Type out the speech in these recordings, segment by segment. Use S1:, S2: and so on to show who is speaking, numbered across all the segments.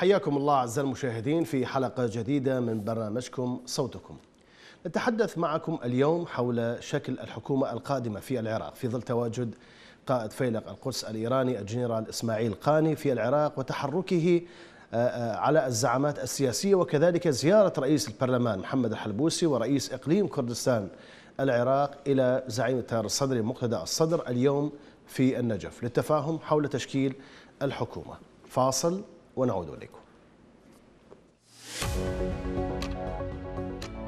S1: حياكم الله أعزائي المشاهدين في حلقة جديدة من برنامجكم صوتكم. نتحدث معكم اليوم حول شكل الحكومة القادمة في العراق في ظل تواجد قائد فيلق القدس الإيراني الجنرال إسماعيل قاني في العراق وتحركه على الزعامات السياسية وكذلك زيارة رئيس البرلمان محمد الحلبوسي ورئيس إقليم كردستان العراق إلى زعيم التيار الصدري مقتدى الصدر اليوم في النجف للتفاهم حول تشكيل الحكومة. فاصل. ونعود إليكم.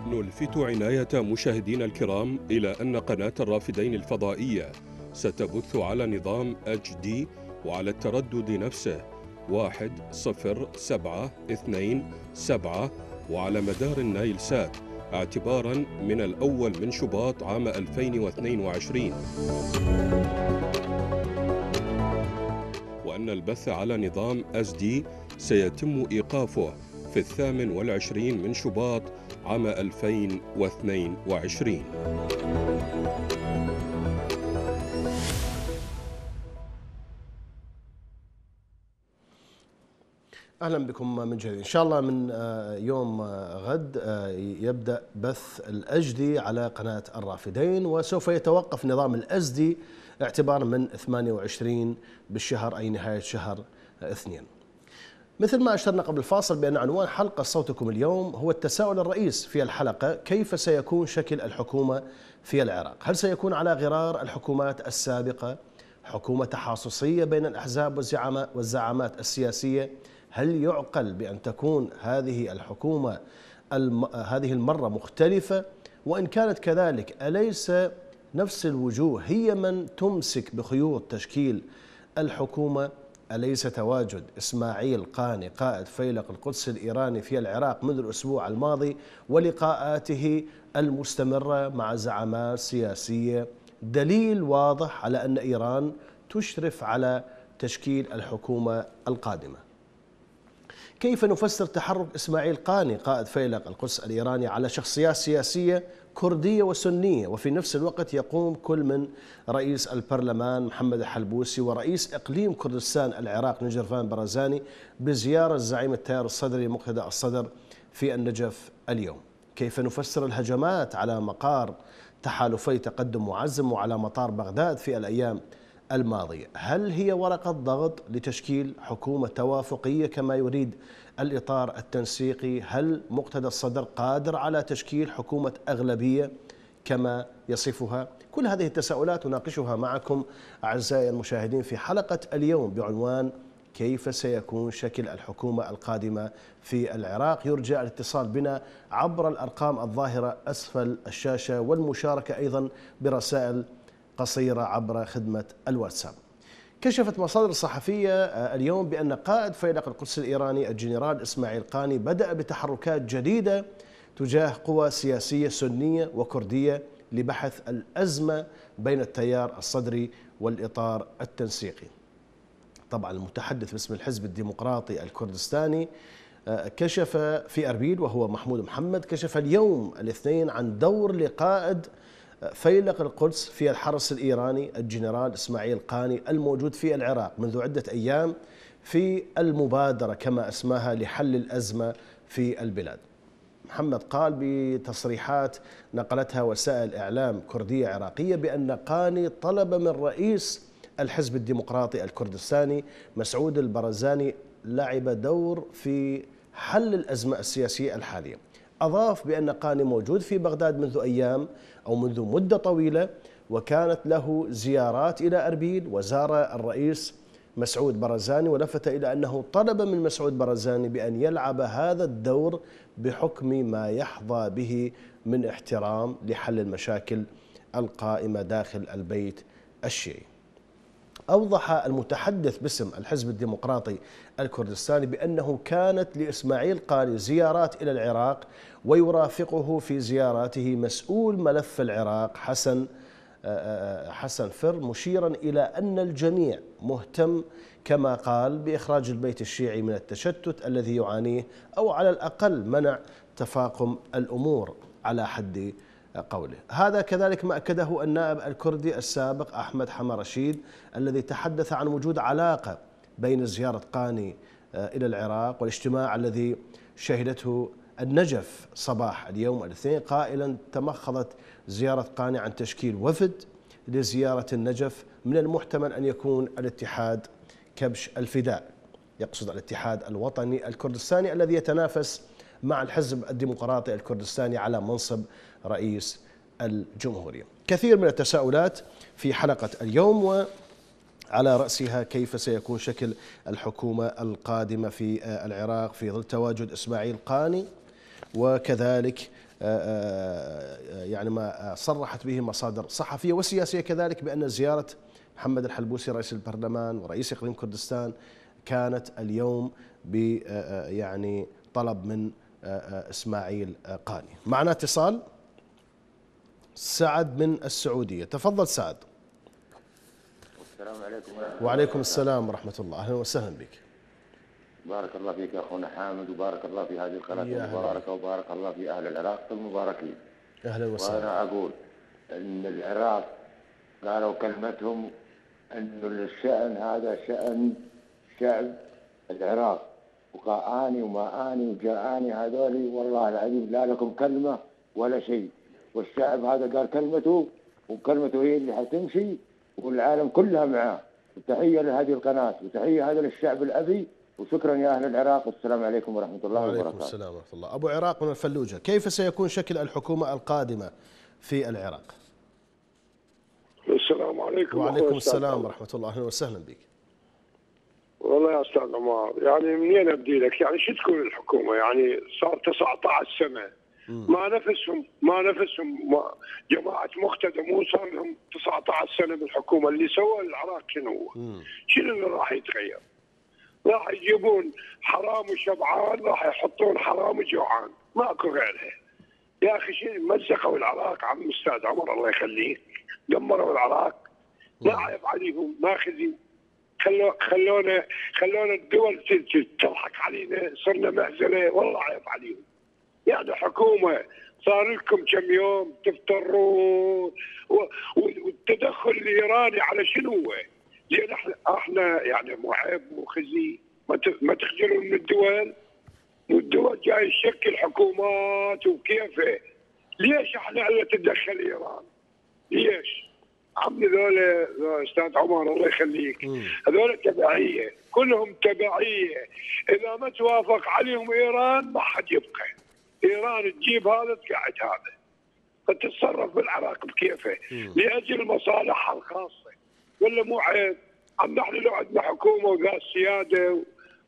S2: نلفت عناية مشاهدينا الكرام إلى أن قناة الرافدين الفضائية ستبث على نظام دي وعلى التردد نفسه واحد صفر سبعة اثنين سبعة وعلى مدار النايل سات اعتبارا من الأول من شباط عام 2022 وأن البث على نظام دي سيتم إيقافه في الثامن والعشرين من شباط عام 2022
S1: أهلا بكم من جديد. إن شاء الله من يوم غد يبدأ بث الاجدي على قناة الرافدين وسوف يتوقف نظام الازدي اعتبارا من 28 بالشهر أي نهاية شهر اثنين. مثل ما أشرنا قبل الفاصل بأن عنوان حلقة صوتكم اليوم هو التساؤل الرئيس في الحلقة كيف سيكون شكل الحكومة في العراق؟ هل سيكون على غرار الحكومات السابقة حكومة تحاصصية بين الأحزاب والزعامات السياسية؟ هل يعقل بأن تكون هذه الحكومة. هذه المرة مختلفة وإن كانت كذلك أليس نفس الوجوه هي من تمسك بخيوط تشكيل الحكومة. أليس تواجد إسماعيل قاني قائد فيلق القدس الإيراني في العراق منذ الأسبوع الماضي ولقاءاته المستمرة مع زعماء سياسية. دليل واضح على أن إيران تشرف على تشكيل الحكومة القادمة. كيف نفسر تحرك إسماعيل قاني قائد فيلق القدس الإيراني على شخصيات سياسية كردية وسنية وفي نفس الوقت يقوم كل من رئيس البرلمان محمد الحلبوسي ورئيس إقليم كردستان العراق نجرفان برزاني بزيارة زعيم التيار الصدري مقتدى الصدر في النجف اليوم. كيف نفسر الهجمات على مقار تحالفي تقدم معزم وعلى مطار بغداد في الأيام الماضية هل هي ورقة ضغط لتشكيل حكومة توافقية كما يريد الإطار التنسيقي؟ هل مقتدى الصدر قادر على تشكيل حكومة أغلبية كما يصفها؟ كل هذه التساؤلات نناقشها معكم أعزائي المشاهدين في حلقة اليوم بعنوان كيف سيكون شكل الحكومة القادمة في العراق؟ يرجى الاتصال بنا عبر الأرقام الظاهرة أسفل الشاشة والمشاركة أيضا برسائل قصيرة عبر خدمة الواتساب. كشفت مصادر صحفية اليوم بأن قائد فيلق القدس الإيراني الجنرال إسماعيل قاني بدأ بتحركات جديدة تجاه قوى سياسية سنية وكردية لبحث الأزمة بين التيار الصدري والإطار التنسيقي. طبعا المتحدث باسم الحزب الديمقراطي الكردستاني كشف في أربيل وهو محمود محمد كشف اليوم الاثنين عن دور لقائد فيلق القدس في الحرس الإيراني الجنرال إسماعيل قاني الموجود في العراق منذ عدة أيام في المبادرة كما أسماها لحل الأزمة في البلاد. محمد قال بتصريحات نقلتها وسائل إعلام كردية عراقية بأن قاني طلب من رئيس الحزب الديمقراطي الكردستاني مسعود البرزاني لعب دور في حل الأزمة السياسية الحالية. أضاف بأن قاني موجود في بغداد منذ أيام أو منذ مدة طويلة وكانت له زيارات إلى أربيل وزار الرئيس مسعود برزاني ولفت إلى أنه طلب من مسعود برزاني بأن يلعب هذا الدور بحكم ما يحظى به من احترام لحل المشاكل القائمة داخل البيت الشيعي. أوضح المتحدث باسم الحزب الديمقراطي الكردستاني بأنه كانت لإسماعيل قاني زيارات إلى العراق ويرافقه في زياراته مسؤول ملف العراق حسن حسن فر مشيرا إلى أن الجميع مهتم كما قال بإخراج البيت الشيعي من التشتت الذي يعانيه أو على الأقل منع تفاقم الأمور على حد قوله. هذا كذلك ما أكده النائب الكردي السابق أحمد حما رشيد الذي تحدث عن وجود علاقة بين زيارة قاني إلى العراق والاجتماع الذي شهدته النجف صباح اليوم الاثنين. قائلا تمخضت زيارة قانع عن تشكيل وفد لزيارة النجف من المحتمل أن يكون الاتحاد كبش الفداء. يقصد الاتحاد الوطني الكردستاني الذي يتنافس مع الحزب الديمقراطي الكردستاني على منصب رئيس الجمهورية. كثير من التساؤلات في حلقة اليوم وعلى رأسها كيف سيكون شكل الحكومة القادمة في العراق في ظل تواجد إسماعيل قاني وكذلك يعني ما صرحت به مصادر صحفية وسياسية كذلك بأن زيارة محمد الحلبوسي رئيس البرلمان ورئيس إقليم كردستان كانت اليوم ب يعني طلب من إسماعيل قاني. معنا اتصال. سعد من السعودية. تفضل سعد.
S3: السلام عليكم
S1: وعليكم السلام ورحمة الله. أهلا وسهلا بك.
S3: بارك الله فيك أخونا حامد وبارك الله في هذه القناة. المباركة وبارك الله في أهل العراق المباركين.
S1: أهلا وسهلا.
S3: وأنا أقول أن العراق قالوا كلمتهم أن الشأن هذا شأن شعب العراق. وقاءاني وما آني وجاءاني هذولي والله العظيم لا لكم كلمة ولا شيء. والشعب هذا قال كلمته وكلمته هي اللي حتمشي والعالم كلها معاه. وتحية لهذه القناة وتحية هذا للشعب الأبي وشكرا يا أهل العراق والسلام عليكم ورحمة الله
S1: وعليكم
S3: وبركاته.
S1: السلام ورحمة الله. أبو عراق من الفلوجة كيف سيكون شكل الحكومة القادمة في العراق؟
S4: السلام عليكم.
S1: وعليكم السلام. ورحمة الله. أهلا وسهلا بك.
S4: والله يا أستاذ عمار يعني منين أبدي لك؟ يعني شو تكون الحكومة؟ يعني صار 19 سنة. ما نفسهم ما نفسهم. ما جماعة مقتدى مو صار لهم 19 سنة بالحكومة اللي سوى العراق شنو هو؟ شنو اللي راح يتغير؟ راح يجيبون حرام وشبعان راح يحطون حرام وجوعان. ماكو غيرها. يا أخي شنو؟ مزقوا العراق. عم أستاذ عمر الله يخليك دمروا العراق. لا عيب عليهم. ماخذين. خلو خلونا خلونا الدول تضحك علينا. صرنا مهزله والله عيب عليهم. يعني حكومة صار لكم كم يوم و- والتدخل الإيراني على شنو هو؟ لأن إحنا إحنا يعني مو عيب مو خزي ما ت- ما تخجلوا من الدول والدول جاي تشكل حكومات وكيفة ليش إحنا إلا تتدخل إيران؟ ليش؟ عمي ذولا أستاذ عمر الله يخليك هذول تبعية كلهم تبعية إذا ما توافق عليهم إيران ما حد يبقى إيران تجيب هذا تقعد هذا. فتتصرف بالعراق بكيفه. لأجل مصالحها الخاصة. ولا مو عيب. عم نحن لو عندنا حكومة وذات سيادة و-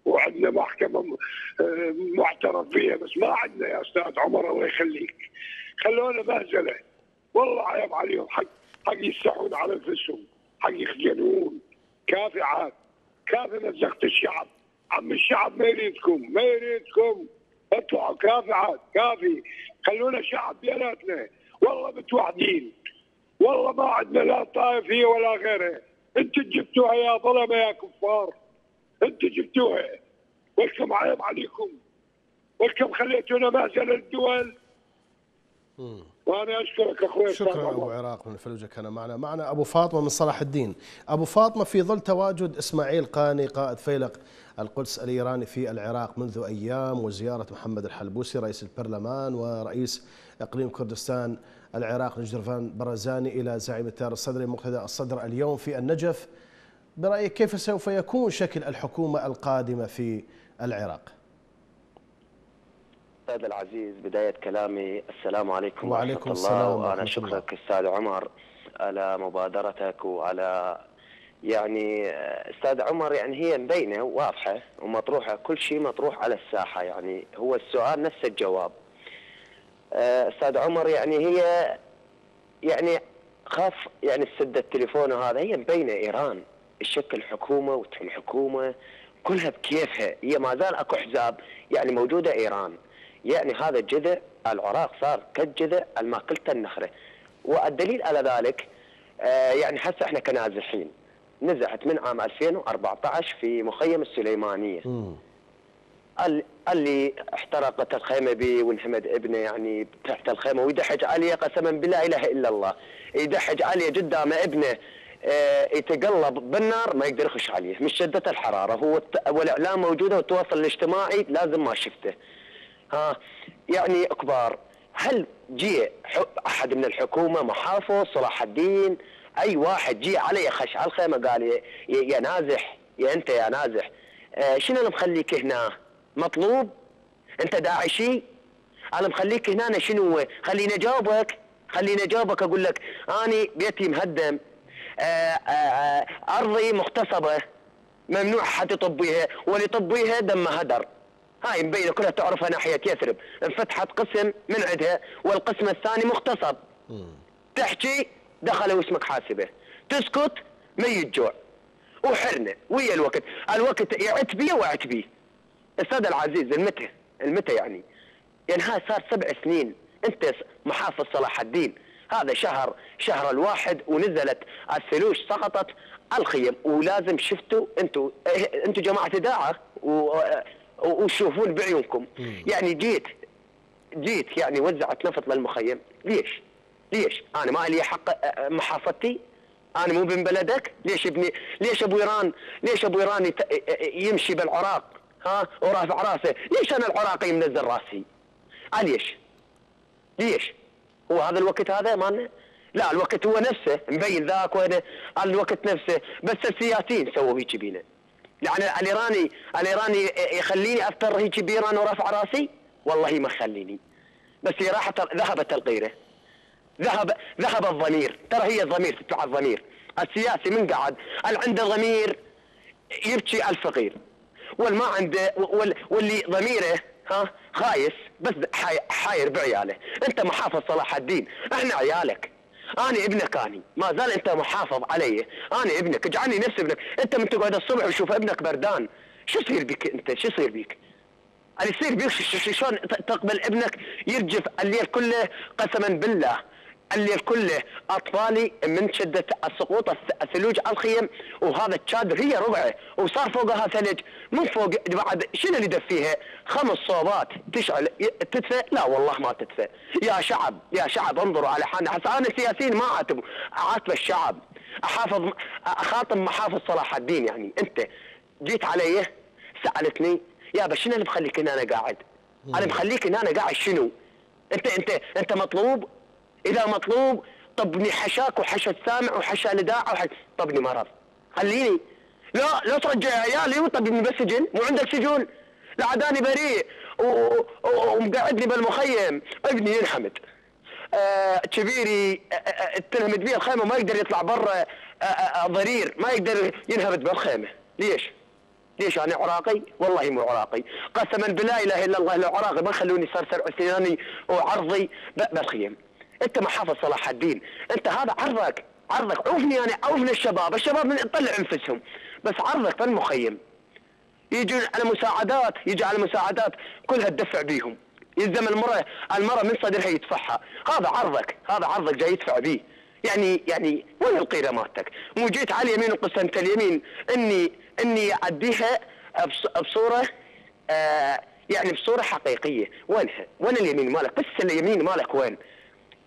S4: وعندنا محكمة آه، معترف فيها بس ما عندنا يا أستاذ عمر الله يخليك. خلونا مهزله والله عيب عليهم. حق حق يستحون على انفسهم حق يخجلون. كافي عاد. كافي مزقت الشعب. عم الشعب ما يريدكم. ما يريدكم. اطلعوا كافي عاد كافي خلونا شعب بيناتنا والله متوحدين والله ما عندنا لا طائفية ولا غيرها. أنتوا جبتوها يا ظلمة يا كفار. أنتوا جبتوها. ولكم عيب عليكم. ولكم خليتونا مهزله الدول وأنا أشكرك أخوي
S1: شكرا. أبو عراق من الفلوجه كان معنا معنا أبو فاطمة من صلاح الدين أبو فاطمة في ظل تواجد إسماعيل قاني قائد فيلق القدس الإيراني في العراق منذ أيام وزيارة محمد الحلبوسي رئيس البرلمان ورئيس إقليم كردستان العراق نجرفان برزاني إلى زعيم التيار الصدري مقتدى الصدر اليوم في النجف برأيك كيف سوف يكون شكل الحكومة القادمة في العراق؟
S5: أستاذ العزيز بداية كلامي السلام عليكم
S1: وعليكم السلام
S5: الله
S1: ورحمة
S5: وأنا
S1: الله.
S5: شكرك أستاذ عمر على مبادرتك وعلى يعني أستاذ عمر يعني هي مبينة واضحة ومطروحة. كل شيء مطروح على الساحة يعني هو السؤال نفس الجواب. آه، أستاذ عمر يعني هي يعني خاف يعني السد التليفون هذا هي مبينة. إيران تشكل حكومة وتهم حكومة كلها بكيفها. هي ما زال أكو احزاب يعني موجودة إيران. يعني هذا الجذع العراق صار كالجذع الماكلته النخرة. والدليل على ذلك آه يعني هسه إحنا كنازحين. نزحت من عام 2014 في مخيم السليمانية. اللي احترقت الخيمة بي وانهمد ابنه يعني تحت الخيمة ويدحج عليه قسما بالله إله إلا الله. يدحج عليه قدام ابنه آه، يتقلب بالنار ما يقدر يخش عليه. من شدة الحرارة هو والإعلام موجودة والتواصل الاجتماعي لازم ما شفته. ها يعني كبار هل جي أحد من الحكومة محافظ صلاح الدين؟ أي واحد جي علي خش على الخيمة قال يا, نازح يا أنت يا نازح. آه شنو اللي مخليك هنا؟ مطلوب؟ أنت داعشي أنا مخليك هنا شنو؟ خليني أجاوبك خليني أجاوبك أقول لك اني بيتي مهدم. آه، آه، آه، أرضي مغتصبة ممنوع حد يطبيها واللي يطبيها دمها هدر هاي مبينه كلها تعرفها ناحية يثرب. انفتحت قسم من عندها والقسم الثاني مغتصب تحكي دخلوا اسمك حاسبه. تسكت ميت جوع وحرنا ويا الوقت. الوقت يعت بيه وعت بيه أستاذ العزيز المتى المتى يعني. يعني هاي صار سبع سنين انت محافظ صلاح الدين. هذا شهر شهر الواحد ونزلت الثلوج سقطت الخيم. ولازم شفتوا أنتوا إيه، أنتوا جماعة داعه و- وتشوفون بعيونكم يعني جيت جيت يعني وزعت نفط للمخيم ليش؟ ليش؟ أنا ما لي حق محافظتي؟ أنا مو من بلدك؟ ليش ابني ليش أبو إيران ليش أبو ايران يمشي بالعراق ها ورافع راسه؟ ليش أنا العراقي منزل راسي؟ ليش؟ ليش؟ هو هذا الوقت هذا مالنا؟ لا الوقت هو نفسه مبين ذاك وأنا الوقت نفسه بس السياسيين سووا هيك بينا يعني الإيراني الإيراني يخليني افتر هيك بايران ورافع رأسي؟ والله ما يخليني بس هي راحت ذهبت الغيرة. ذهب ذهب الضمير. ترى هي الضمير تدفع الضمير. السياسي من قعد اللي عنده ضمير؟ يبكي الفقير. والما عنده وال واللي ضميره ها خايس بس حاي حاير بعياله. أنت محافظ صلاح الدين. إحنا عيالك. أنا ابنك أني. ما زال أنت محافظ علي. أنا ابنك. اجعلني نفس ابنك. أنت من تقعد الصبح وتشوف ابنك بردان. شو يصير بك أنت؟ شو يصير بيك اللي يصير ش- شلون تقبل ابنك؟ يرجف الليل كله قسما بالله. الليل كله أطفالي من شدة السقوط الث- الثلوج على الخيم وهذا الشادر هي ربعه وصار فوقها ثلج. من فوق بعد شنو اللي يدفيها؟ خمس صوبات. تشعل تدفى؟ لا والله ما تدفى يا شعب يا شعب انظروا على حالنا. هسه أنا السياسيين ما اعاتب اعاتب الشعب. أحافظ أخاطب محافظ صلاح الدين يعني. أنت جيت علي سألتني يابا شنو اللي مخليك هنا؟ أنا قاعد؟ أنا مخليك هنا أنا قاعد شنو؟ انت انت أنت مطلوب؟ إذا مطلوب طبني حشاك وحشا السامع وحشا الإذاعة وحش... طبني مرض. خليني. لا لا ترجع عيالي وطبني بالسجن مو عندك سجون. لا عداني بريء ومقعدني بالمخيم. ابني ينحمد. آه، كبيري آه، آه، اتنهمت بيه الخيمة ما يقدر يطلع برا آه، آه، ضرير. ما يقدر ينهمد بالخيمة. ليش؟ ليش أنا عراقي؟ والله مو عراقي، قسما بلا إله إلا الله لو عراقي ما يخلوني صرصر عسياني وعرضي بالخيم. انت محافظ صلاح الدين، انت هذا عرضك عرضك. عوفني أنا عوفني الشباب، الشباب من يطلع أنفسهم، بس عرضك بالمخيم. يجون على مساعدات يجي على مساعدات كلها تدفع بيهم. يلزم المرأة المرأة من صدرها يدفعها. هذا عرضك. هذا عرضك جاي يدفع بيه. يعني يعني وين القيرة مالتك؟ مو جيت على اليمين وقسمت اليمين. إني إني أعديها بص- بصورة آه يعني بصورة حقيقية. وينها؟ وين اليمين مالك؟ بس اليمين مالك وين؟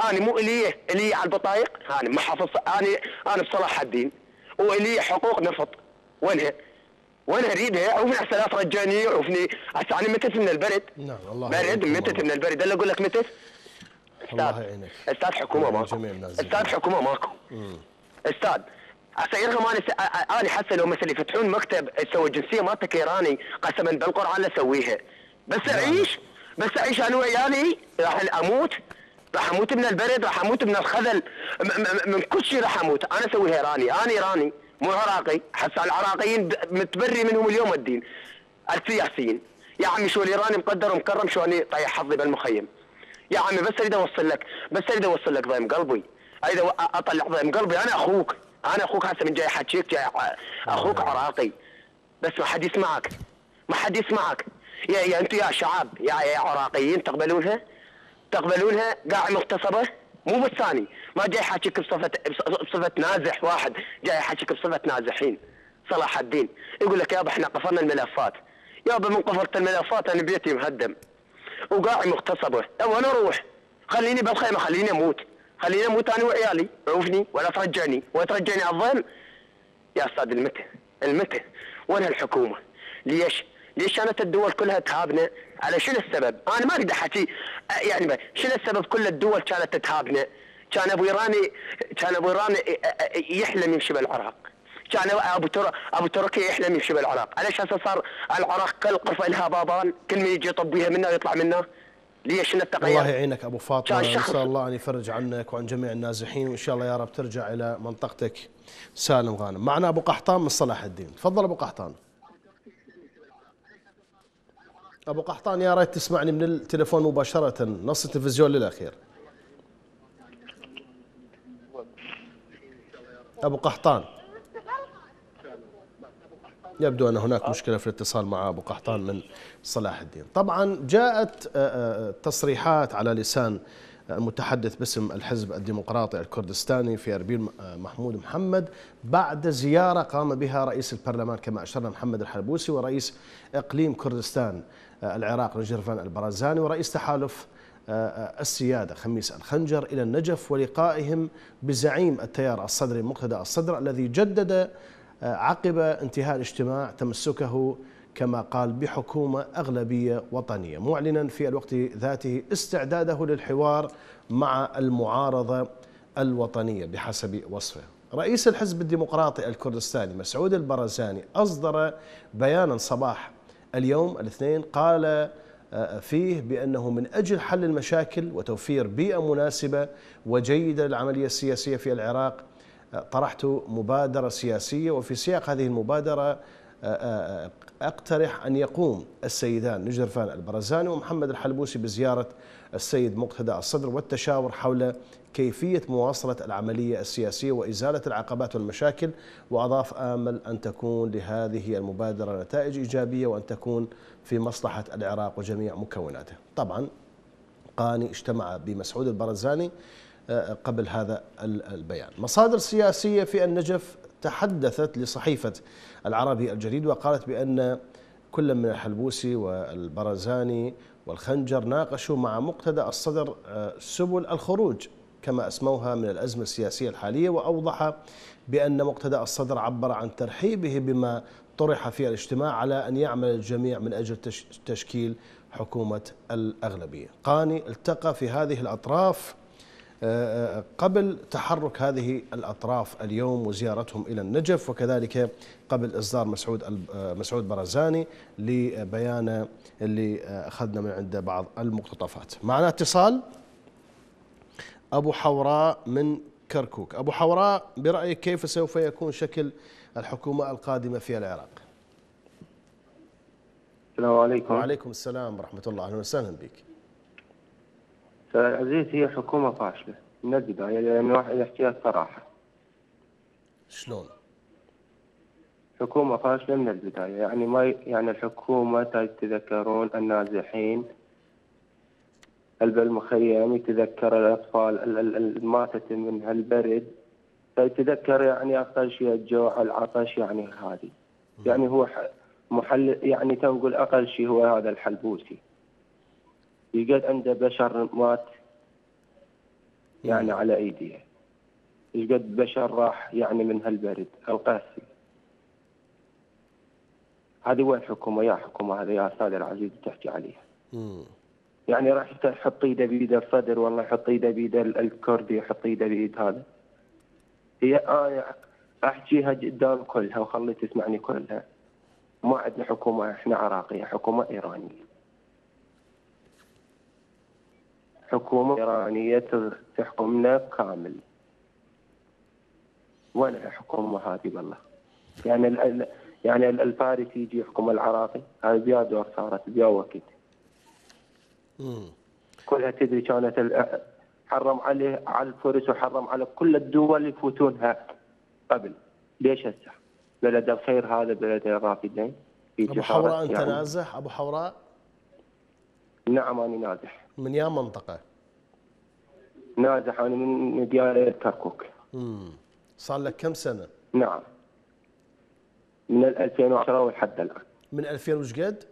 S5: أنا مو إلي إلي على البطايق أنا محافظ أنا أنا بصلاح الدين وإلي حقوق نفط. وينها؟ وأنا اريدها عوفني على ثلاث رجاني عوفني هسه أنا متت من البرد.
S1: نعم الله
S5: برد متت. من البرد. الا أقول لك متت.
S1: الله يعينك.
S5: أستاذ
S1: حكومة
S5: ماكو. أستاذ حكومة ماكو. أستاذ هسه يرغم أنا س... أنا حاسه لو مثلا يفتحون مكتب يسوي الجنسيه مالتك ايراني قسما بالقرآن لاسويها بس أعيش بس أعيش أنا وعيالي راح أموت. راح أموت من البرد راح أموت من الخذل. من كل شيء راح أموت. أنا اسويها إيراني. أنا إيراني. مو عراقي. حتى العراقيين متبري منهم اليوم الدين. السياسيين يا عمي شو الإيراني مقدر ومكرم؟ شو أني طيح حظي بالمخيم. يا عمي بس أريد أوصل لك. بس أريد أوصل لك ضيم قلبي. أريد أطلع ضيم قلبي. أنا أخوك. أنا أخوك هسه من جاي احكيك جاي أخوك عراقي. بس ما حد يسمعك. ما حد يسمعك. يا يا أنتم يا شعب. يا يا عراقيين تقبلونها؟ تقبلونها؟ قاعد مغتصبه مو بالثاني ما جاي حاكيك بصفه بصفة نازح واحد. جاي حاكيك بصفة نازحين. صلاح الدين. يقول لك يابا إحنا قفلنا الملفات. يابا من قفلت الملفات؟ أنا بيتي مهدم. وقاعد مغتصبه وأنا أروح. خليني بالخيمه خليني أموت. خليني أموت أنا وعيالي. عوفني ولا ترجعني. وترجعني على الظلم. يا أستاذ المتى المتى وين الحكومة؟ ليش؟ ليش كانت الدول كلها تهابنا على شنو السبب؟ أنا ما اريد أحكي. يعني شنو السبب كل الدول كانت تهابنا كان أبو ايراني كان أبو ايراني يحلم يمشي بالعراق. كان أبو تر... أبو تركيا يحلم يمشي بالعراق. عليش هسه صار العراق كل قرفه لها بابان. كل من يجي يطب بيها منه ويطلع منه. ليش التغير؟
S1: الله يعينك أبو فاطمة. إن شاء الله أن يفرج عنك وعن جميع النازحين وإن شاء الله يا رب ترجع إلى منطقتك. سالم غانم. معنا أبو قحطان من صلاح الدين. تفضل أبو قحطان. أبو قحطان يا ريت تسمعني من التليفون مباشرة. نص التلفزيون للأخير. أبو قحطان. يبدو أن هناك مشكلة في الاتصال مع أبو قحطان من صلاح الدين. طبعا جاءت آه، آه، تصريحات على لسان المتحدث باسم الحزب الديمقراطي الكردستاني في أربيل آه، محمود محمد بعد زيارة قام بها رئيس البرلمان كما أشرنا محمد الحلبوسي ورئيس إقليم كردستان. العراق نجرفان البرزاني ورئيس تحالف السيادة خميس الخنجر إلى النجف ولقائهم بزعيم التيار الصدري مقتدى الصدر الذي جدد عقب انتهاء الاجتماع تمسكه كما قال بحكومة أغلبية وطنية. معلنا في الوقت ذاته استعداده للحوار مع المعارضة الوطنية بحسب وصفه. رئيس الحزب الديمقراطي الكردستاني مسعود البرزاني أصدر بيانا صباح اليوم الاثنين قال آه، فيه بأنه من أجل حل المشاكل وتوفير بيئة مناسبة وجيدة للعملية السياسية في العراق طرحت مبادرة سياسية وفي سياق هذه المبادرة آه، آه، أقترح أن يقوم السيدان نجرفان البرزاني ومحمد الحلبوسي بزيارة السيد مقتدى الصدر والتشاور حول كيفية مواصلة العملية السياسية وإزالة العقبات والمشاكل وأضاف آمل أن تكون لهذه المبادرة نتائج إيجابية وأن تكون في مصلحة العراق وجميع مكوناته. طبعا قاني اجتمع بمسعود البرزاني قبل هذا البيان مصادر سياسية في النجف تحدثت لصحيفة العربي الجديد وقالت بأن كل من الحلبوسي والبرزاني والخنجر ناقشوا مع مقتدى الصدر آه، سبل الخروج كما أسموها من الأزمة السياسية الحالية وأوضح بأن مقتدى الصدر عبر عن ترحيبه بما طرح في الاجتماع على أن يعمل الجميع من أجل تشكيل حكومة الأغلبية. قاني التقى في هذه الأطراف قبل تحرك هذه الأطراف اليوم وزيارتهم إلى النجف وكذلك قبل إصدار مسعود مسعود برزاني لبيانه اللي أخذنا من عند بعض المقتطفات معنا اتصال أبو حوراء من كركوك. أبو حوراء برأيك كيف سوف يكون شكل الحكومة القادمة في العراق؟
S6: السلام عليكم.
S1: وعليكم السلام ورحمة الله. أهلا وسهلا بك.
S6: عزيز هي حكومة فاشلة. من البداية لأن واحد يحكيها الصراحة
S1: شلون؟
S6: حكومة فاشلة من البداية. يعني ما يعني الحكومة تتذكرون النازحين المخيم يتذكر الأطفال اللي ماتت من هالبرد. فيتذكر يعني أقل شيء الجوع العطش يعني هذه. يعني هو محل يعني تنقول أقل شيء هو هذا الحلبوسي. يقعد عنده بشر مات يعني على أيديه. يقعد بشر راح يعني من هالبرد القاسي. هذه وين حكومه يا حكومه هذا يا أستاذ العزيز تحكي عليها. يعني راح يحط إيده بيد الصدر والله يحط إيده بيد الكردي يحط إيده بيد هذا. هي أنا احكيها قدام كلها وخلي تسمعني كلها. ما عندنا حكومة إحنا عراقية حكومة إيرانية. حكومة إيرانية تحكمنا كامل. وين الحكومة هذه والله. يعني يعني الفارسي يجي يحكم العراقي. هذه بيا دور صارت بيا وقت. كلها تدري كانت حرم عليه على الفرس وحرم على كل الدول يفوتونها قبل ليش هسه؟ بلد الخير هذا بلد الرافدين
S1: أبو حوراء أنت يعني نازح أبو حوراء؟
S6: نعم أنا نازح
S1: من يا منطقة؟
S6: نازح أنا من ديانة كركوك
S1: امم صار لك كم سنة؟
S6: نعم من 2010 ولحد الآن
S1: من 2000 وش قد؟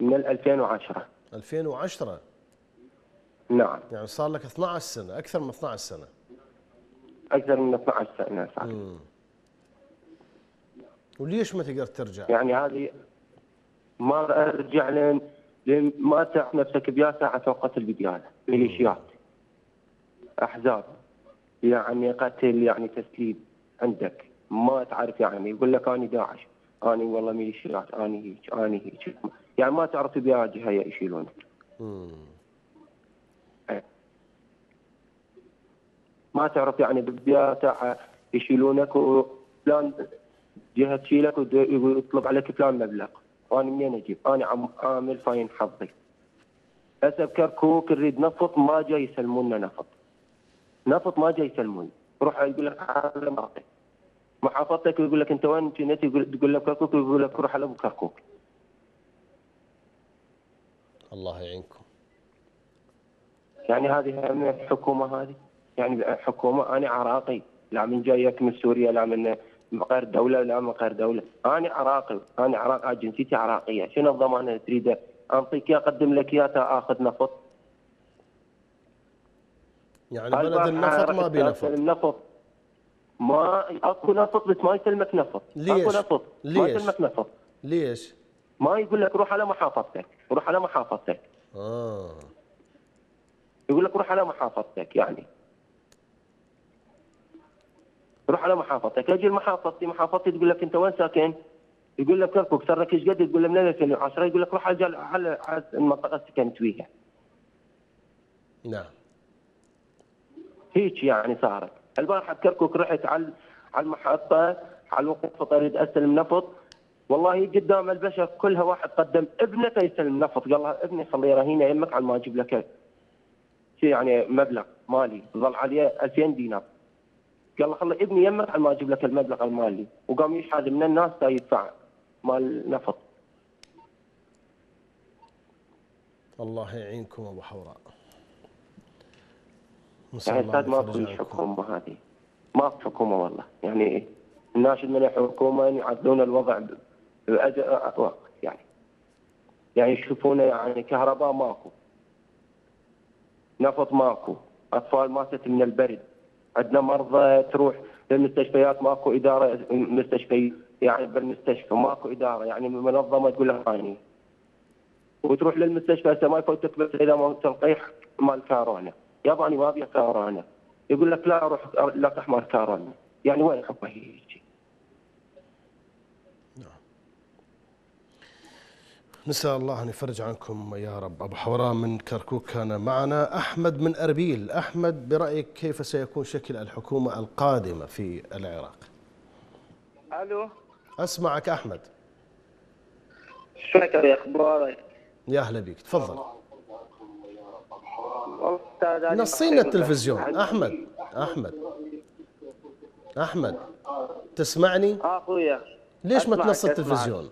S6: من 2010
S1: 2010
S6: نعم.
S1: يعني صار لك 12 سنة أكثر من 12 سنة.
S6: أكثر من 12 سنة صار
S1: وليش ما تقدر ترجع؟
S6: يعني هذه ما أرجع لين لين ما تعرف نفسك بيا ساعة وقت البدايه ميليشيات أحزاب. يعني قتل يعني تسليب عندك. ما تعرف يعني يقول لك اني داعش. اني والله ميليشيات اني هيك اني هيك يعني ما تعرف بيا جهه يشيلونك ما تعرف يعني بيا يشيلونك وفلان جهه تشيلك ويطلب عليك فلان مبلغ وأنا منين أجيب؟ أنا عم عامل فاين حظي. هسه بكركوك نريد نفط ما جاي يسلمونا نفط. نفط ما جاي يسلمون روح يقول لك على مناطق محافظتك يقول لك أنت وين كنت يقول تقول لك كركوك يقول لك روح على ابو كركوك.
S1: الله يعينكم.
S6: يعني هذه من الحكومة هذه يعني حكومة أنا عراقي لا من جايك من سوريا لا من غير دولة لا من غير دولة، أنا عراقي، أنا عراقي جنسيتي عراقية، شنو الضمان اللي تريده؟ أنطيك أقدم لك اياه آخذ نفط.
S1: يعني بلد النفط ما بي نفط.
S6: النفط ما أكو نفط بس ما يسلمك نفط.
S1: ليش؟
S6: اكو نفط
S1: ليش؟
S6: ما يسلمك نفط.
S1: ليش؟
S6: ما يقول لك روح على محافظتك، روح على محافظتك.
S1: آه
S6: يقول لك روح على محافظتك يعني. روح على محافظتك أجي محافظتي محافظتي تقول لك أنت وين ساكن؟ يقول لك كركوك صار لك إيش قد تقول له من 2010 يقول لك روح على على على المنطقة اللي سكنت فيها
S1: نعم
S6: هيك يعني صارت البارحه بكركوك رحت على على المحطة على الوقفه اريد استلم نفط. والله قدام البشر كلها واحد قدم ابنته يستلم نفط. قال له ابني خليه رهينه يمك على ما أجيب لك شيء يعني مبلغ مالي. ظل عليه 2000 دينار. قال له خلي ابني يمك على ما أجيب لك المبلغ المالي. وقام يشحذ من الناس تا يدفع مال نفط.
S1: الله يعينكم أبو حوراء.
S6: يعني أستاذ ما في الحكومة هذه. ما في حكومة والله. يعني الناشد من الحكومة يعدلون الوضع وقت يعني. يعني يشوفونه يعني كهرباء ماكو. نفط ماكو. أطفال ماتت من البرد. عندنا مرضى تروح للمستشفيات ماكو إدارة مستشفي يعني بالمستشفى ماكو إدارة. يعني منظمة تقول لك اني وتروح للمستشفى هسه ما يفوتك بس إذا ما تلقيح مال كورونا ياباني ما أبي كورونا يقول لك لا روح لقح مال كورونا يعني وين حبه هيك؟
S1: نسأل الله أن يفرج عنكم يا رب. أبو حوراء من كركوك كان معنا. أحمد من أربيل. أحمد برأيك كيف سيكون شكل الحكومة القادمة في العراق؟
S7: ألو؟
S1: أسمعك أحمد.
S7: شلونك يا أخبارك؟
S1: يا أهلا بك. تفضل. نصينا. التلفزيون. أحمد أحمد أحمد تسمعني؟
S7: آه أخويا.
S1: ليش ما تنص. التلفزيون؟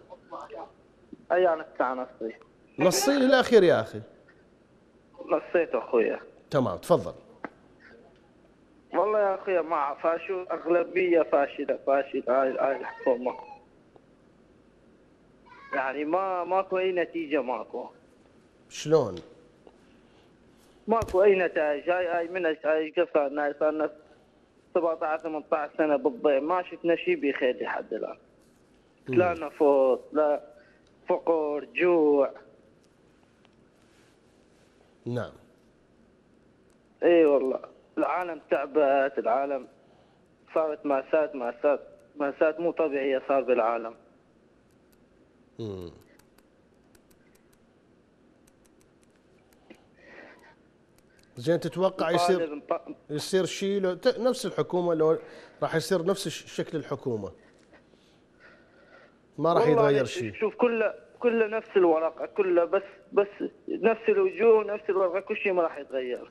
S7: أي أنا نصي.
S1: نصي للأخير يا أخي.
S7: نصيت أخويا.
S1: تمام تفضل.
S7: والله يا أخويا مع فاشو أغلبية فاشلة فاشلة هاي هاي الحكومة. يعني ما ماكو أي نتيجة ماكو.
S1: شلون؟
S7: ماكو أي نتائج. هاي هاي من هاي قد صار لنا صار لنا 17 18 سنة بالضيم ما شفنا شيء بخير لحد الآن. لا نفوط لا فقر جوع.
S1: نعم.
S7: إي والله. العالم تعبت العالم صارت مأساة مأساة مأساة مو طبيعية صار بالعالم.
S1: مم. زين تتوقع يصير يصير شيء لو نفس الحكومة لو راح يصير نفس شكل الحكومة ما راح يتغير
S7: ش-
S1: شيء
S7: شوف كله كله نفس الورقة كله بس بس نفس الوجوه نفس الورقة كل شيء ما راح يتغير.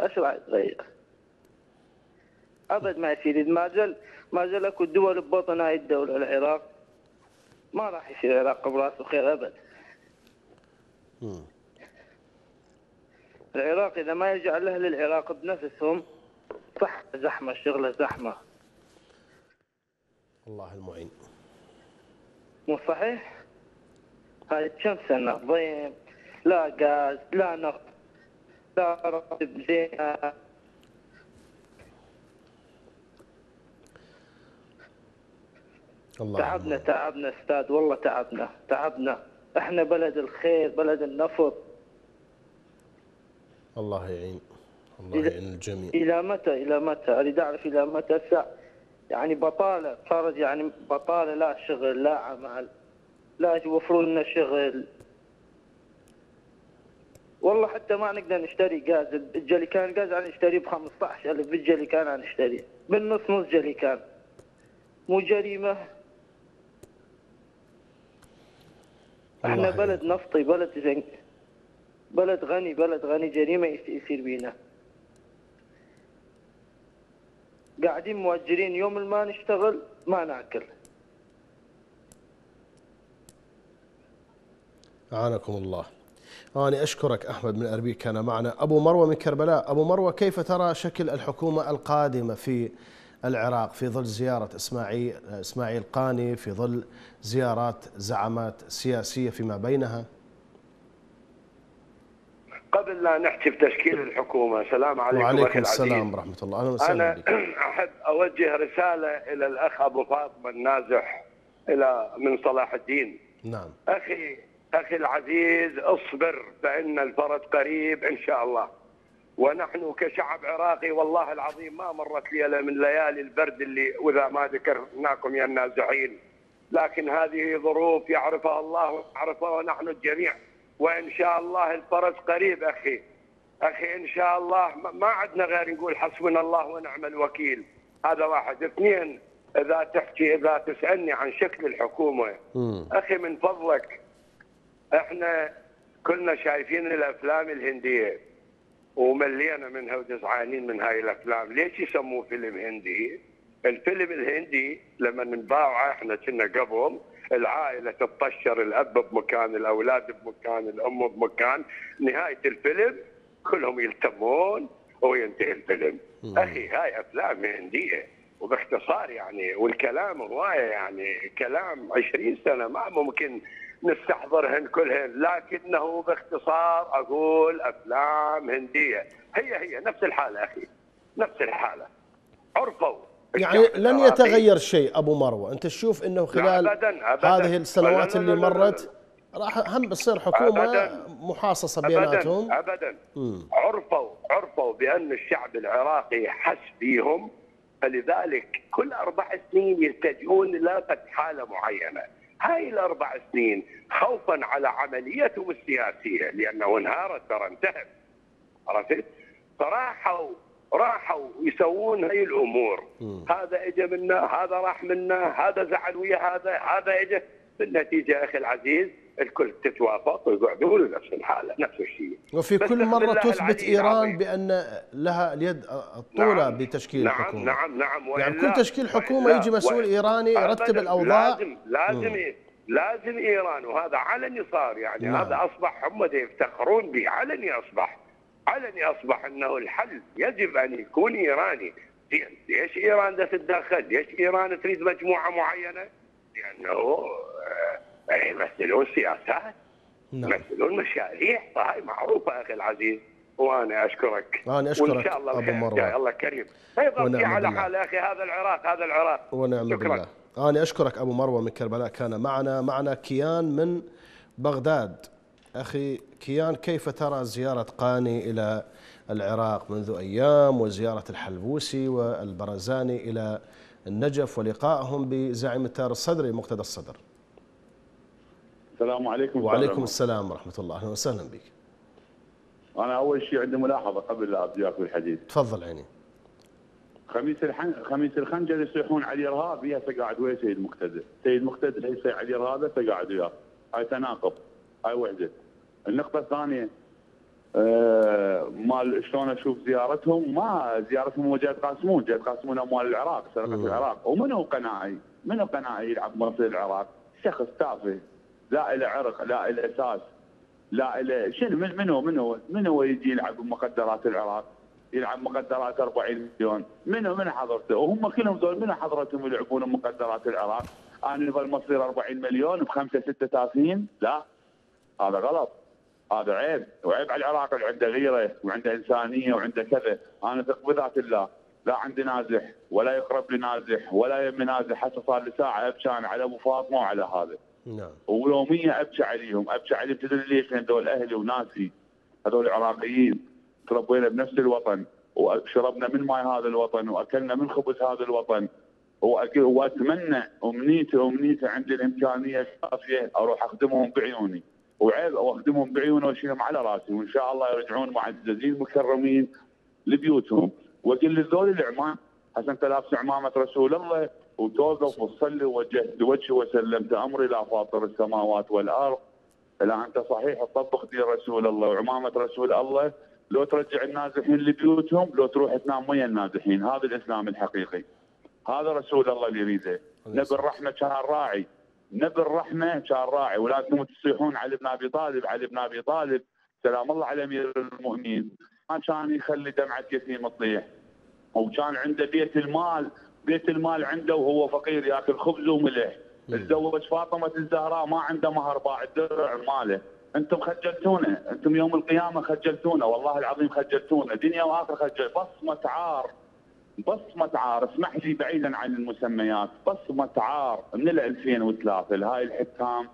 S7: إيش راح يتغير؟ أبد ما يصير ما زال ما زال أكو دول ببطن هاي الدولة العراق ما راح يصير العراق براسه خير أبد
S1: مم.
S7: العراق إذا ما يرجع الاهل العراق بنفسهم صح زحمة الشغله زحمة.
S1: الله المعين.
S7: مو صحيح؟ هاي كم سنة؟ ضيم لا غاز لا نفط لا راتب زين
S1: الله
S7: تعبنا تعبنا أستاذ والله تعبنا تعبنا. إحنا بلد الخير بلد النفط.
S1: الله يعين. الله يعين الجميع.
S7: إلى متى إلى متى؟ أريد أعرف إلى متى يعني بطالة صارت يعني بطالة لا شغل لا عمل لا يوفروا لنا شغل. والله حتى ما نقدر نشتري غاز. الجليكان غاز أنا نشتريه ب 15000 بالجليكان أنا نشتريه بالنص نص جليكان مو جريمة.
S1: إحنا
S7: بلد نفطي بلد زين. بلد غني بلد غني جريمة يس- يصير بينا. قاعدين مؤجرين يوم ما نشتغل ما ناكل.
S1: أعانكم الله. أنا أشكرك أحمد من أربيل كان معنا. أبو مروة من كربلاء. أبو مروة كيف ترى شكل الحكومة القادمة في العراق في ظل زيارة إسماعيل إسماعيل قاني في ظل زيارات زعامات سياسية فيما بينها؟
S8: قبل لا نحكي بتشكيل الحكومة. سلام عليكم
S1: وعليكم. السلام ورحمة الله. أهلا وسهلا أنا
S8: أحب أوجه رسالة إلى الأخ أبو فاطمة النازح إلى من صلاح الدين.
S1: نعم.
S8: أخي أخي العزيز اصبر فإن الفرج قريب إن شاء الله. ونحن كشعب عراقي والله العظيم ما مرت ليله من ليالي البرد اللي وإذا ما ذكرناكم يا النازحين. لكن هذه ظروف يعرفها الله ويعرفها نحن الجميع. وإن شاء الله الفرج قريب أخي. أخي إن شاء الله ما- عندنا غير نقول حسبنا الله ونعم الوكيل. هذا واحد. اثنين إذا تحكي إذا تسألني عن شكل
S1: الحكومة.
S8: أخي من فضلك إحنا كلنا شايفين الأفلام الهندية. وملينا منها وجزعانين من هاي الأفلام، ليش يسموه فيلم هندي؟ الفيلم الهندي لما نباعه إحنا كنا قبل العائلة تطشر الأب بمكان الأولاد بمكان الأم بمكان. نهاية الفيلم كلهم يلتمون وينتهي الفيلم. أخي هاي أفلام هنديه وباختصار يعني والكلام هواية يعني كلام 20 سنة ما ممكن نستحضرهن كلهن. لكنه باختصار أقول أفلام هنديه هي هي نفس الحالة أخي نفس الحالة. عرفوا.
S1: يعني لن. يتغير شيء أبو مروة أنت تشوف أنه خلال
S8: أبداً، أبداً.
S1: هذه السنوات اللي. مرت راح هم بتصير حكومة
S8: أبداً.
S1: محاصصة بيناتهم
S8: ابدا ابدا. عرفوا عرفوا بأن الشعب العراقي حس بيهم فلذلك كل أربع سنين يلتجئون إلى قد حالة معينة هاي الأربع سنين خوفا على عمليتهم السياسية لأنه انهارت ترى انتهت عرفت؟ فراحوا راحوا يسوون هاي الأمور. هذا اجى منا هذا راح منا هذا زعل ويا هذا هذا اجى بالنتيجة أخي العزيز الكل تتوافق ويقعدون نفس الحالة نفس الشيء.
S1: وفي كل
S8: الله
S1: تثبت
S8: العظيم.
S1: بأن لها اليد الطولة
S8: نعم،
S1: بتشكيل
S8: نعم
S1: الحكومة
S8: نعم نعم.
S1: يعني
S8: وإلا-
S1: كل تشكيل
S8: وإلا-
S1: يجي مسؤول
S8: وإلا-
S1: إيراني يرتب
S8: أبداً،
S1: الأوضاع.
S8: لازم لازم لازم إيران وهذا علني صار يعني
S1: نعم.
S8: هذا أصبح هم يفتخرون به علني أصبح. علني أصبح أنه الحل. يجب أن يكون إيراني. ليش إيران تتدخل؟ ليش إيران تريد مجموعة معينة؟ لأنه آه، يمثلون سياسات
S1: نعم.
S8: يمثلون مشاريع. فهاي معروفة أخي العزيز. وأنا أشكرك.
S1: أنا أشكرك
S8: وإن شاء الله
S1: مروة.
S8: جاي الله كريم.
S1: ونعم
S8: على. حال أخي هذا العراق هذا العراق.
S1: ونعم
S8: شكراً.
S1: بالله أنا أشكرك أبو مروة من كربلاء. كان معنا معنا كيان من بغداد. أخي كيان كيف ترى زيارة قاني إلى العراق منذ أيام وزيارة الحلبوسي والبرزاني إلى النجف ولقائهم بزعيم التيار الصدري مقتدى الصدر
S9: السلام عليكم
S1: وعليكم السلام ورحمة الله أهلا وسهلا بك.
S9: أنا اول شيء عندي ملاحظه قبل لا ابديك بالحديث
S1: تفضل عيني
S9: خميس الحن... خميس الخنجر يصيحون علي ارهابي هسه قاعد ويا سيد مقتدى، سيد مقتدى ليس علي ارهابي هسه قاعد وياه، هاي تناقض هاي وحدة. النقطة الثانية آه مال شلون أشوف زيارتهم؟ ما زيارتهم هو جاي يتقاسمون جاي يتقاسمون أموال العراق سرقة العراق. ومنو قناعي؟ منو قناعي يلعب مصير العراق؟ شخص تافه لا له عرق لا له إساس لا له شنو؟ من- منو؟ منو؟ منو يجي يلعب بمقدرات العراق؟ يلعب مقدرات 40 مليون. منو؟ من حضرته؟ وهم كلهم ذول من حضرتهم يلعبون بمقدرات العراق؟ أنا يظل مصير 40 مليون بخمسة ستة تافهين لا. هذا غلط. هذا عيب. وعيب على العراق اللي عنده غيره وعنده إنسانية وعنده كذا. أنا ثق بذات الله. لا عندي نازح ولا يقرب لي نازح ولا يمي نازح حتى صار لي ساعة ابكي أنا على أبو فاطمه وعلى هذا.
S1: نعم.
S9: ويوميا ابكي عليهم. ابكي عليهم تدري ليش؟ لأن دول أهلي وناسي. هذول عراقيين. تربينا بنفس الوطن. وشربنا من ماي هذا الوطن. وأكلنا من خبز هذا الوطن. وأتمنى امنيتي أمنيتي عندي الإمكانية الكافيه أروح أخدمهم بعيوني. وعيب واخدمهم بعيوني وأشيلهم على راسي وإن شاء الله يرجعون معززين مكرمين لبيوتهم. واقول لذول العمام هسه انت لابس عمامة رسول الله وتوقف وتصلي ووجهت وجهي وسلمت أمري إلى فاطر السماوات والأرض. لا أنت صحيح تطبق دين رسول الله وعمامه رسول الله. لو ترجع النازحين لبيوتهم لو تروح تنام ويا النازحين. هذا الإسلام الحقيقي. هذا رسول الله اللي يريده. نبي الرحمة كان راعي. نبي الرحمة كان راعي. ولازم تصيحون علي بن أبي طالب علي بن أبي طالب. سلام الله على أمير المؤمنين. ما كان يخلي دمعة يتيم تطيح. وكان عنده بيت المال بيت المال عنده وهو فقير ياكل خبز وملح. تزوج فاطمة الزهراء ما عنده مهر باع الدرع ماله. أنتم خجلتونا. أنتم يوم القيامة خجلتونا. والله العظيم خجلتونا. دنيا وآخرة خجل. بصمة عار. بصمة عار اسمح لي بعيدا عن المسميات بصمة عار من ال 2003 لهاي الحكام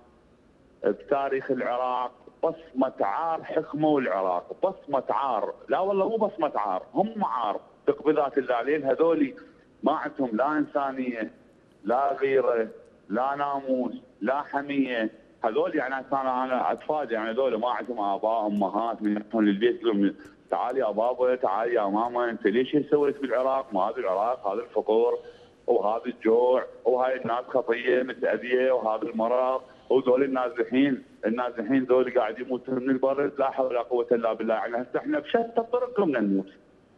S9: بتاريخ العراق بصمة عار حكموا العراق بصمة عار لا والله مو بصمة عار هم عار ثق بذات الله لين هذولي ما عندهم لا إنسانية لا غيرة لا ناموس لا حمية هذول يعني أنا أنا اطفال يعني هذول ما عندهم آباء أمهات من للبيت تعال يا بابا تعال يا ماما انت ليش سويت بالعراق؟ ما هذا العراق هذا الفقر وهذا الجوع وهاي الناس خطية متأذية وهذا المرض وذول النازحين النازحين ذول قاعد يموتون من البرد لا حول ولا قوة إلا بالله. يعني هسه إحنا بشتى الطرق من نموت